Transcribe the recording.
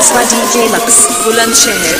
mix by DJ Lux Bulandshahr